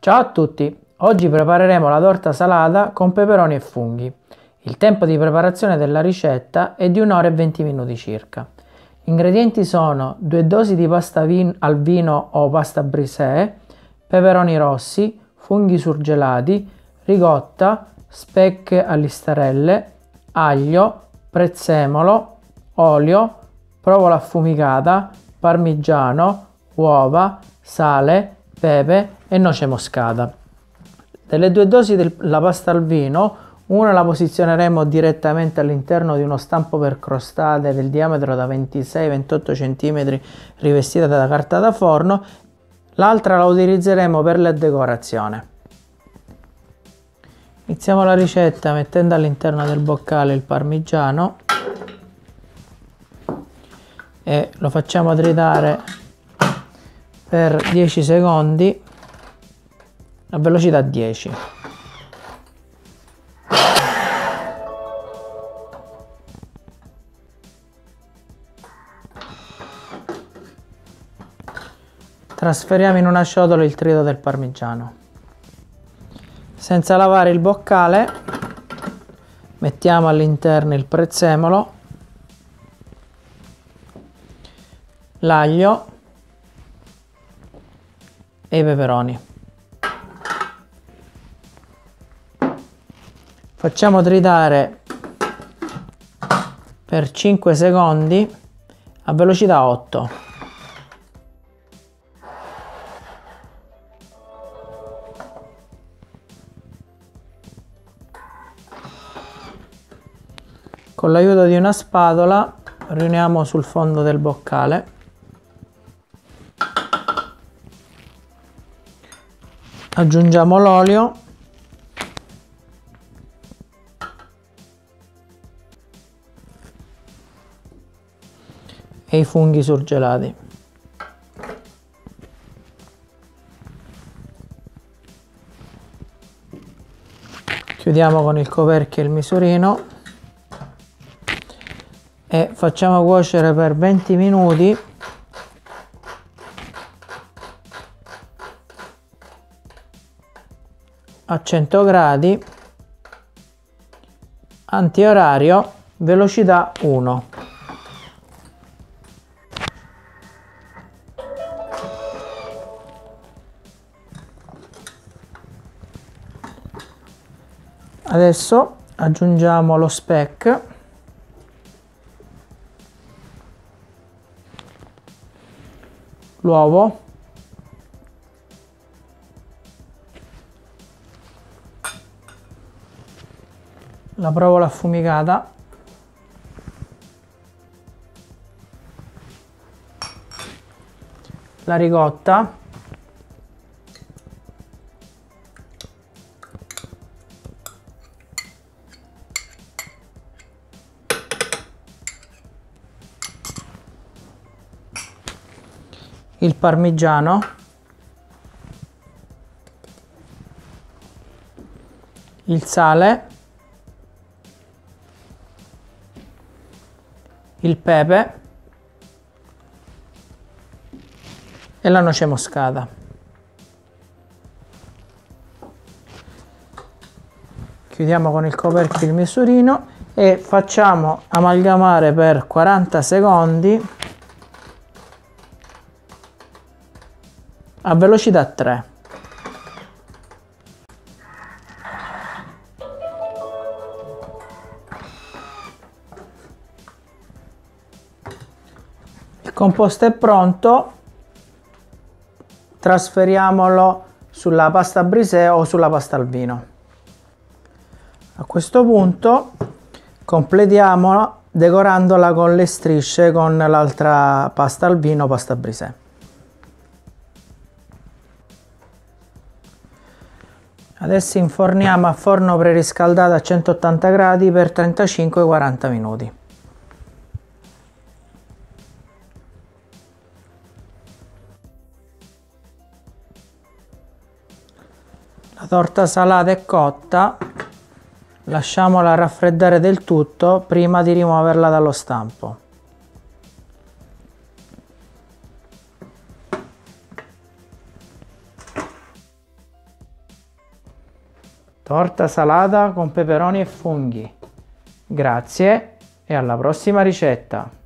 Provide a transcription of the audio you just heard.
Ciao a tutti! Oggi prepareremo la torta salata con peperoni e funghi. Il tempo di preparazione della ricetta è di 1 ora e 20 minuti circa. Gli ingredienti sono 2 dosi di pasta vin al vino o pasta brisée, peperoni rossi, funghi surgelati, ricotta, speck a aglio, prezzemolo, olio, provola affumicata, parmigiano, uova, sale, pepe e noce moscata. Delle due dosi della pasta al vino, una la posizioneremo direttamente all'interno di uno stampo per crostate del diametro da 26-28 cm rivestita da carta da forno, l'altra la utilizzeremo per la decorazione. Iniziamo la ricetta mettendo all'interno del boccale il parmigiano e lo facciamo tritare per 10 secondi a velocità 10 trasferiamo in una ciotola il trito del parmigiano senza lavare il boccale mettiamo all'interno il prezzemolo l'aglio e i peperoni. Facciamo tritare per 5 secondi a velocità 8. Con l'aiuto di una spatola riuniamo sul fondo del boccale aggiungiamo l'olio i funghi surgelati. Chiudiamo con il coperchio il misurino e facciamo cuocere per 20 minuti. A 100 gradi antiorario velocità 1 adesso aggiungiamo lo speck l'uovo. La provola affumicata. La ricotta il parmigiano. Il sale. Il pepe. E la noce moscata. Chiudiamo con il coperchio il misurino e facciamo amalgamare per 40 secondi a velocità 3. composto è pronto. Trasferiamolo sulla pasta brisée o sulla pasta al vino. A questo punto completiamola decorandola con le strisce con l'altra pasta al vino pasta brisée adesso inforniamo a forno preriscaldato a 180 gradi per 35-40 minuti La torta salata è cotta, lasciamola raffreddare del tutto prima di rimuoverla dallo stampo. Torta salata con peperoni e funghi. Grazie e alla prossima ricetta!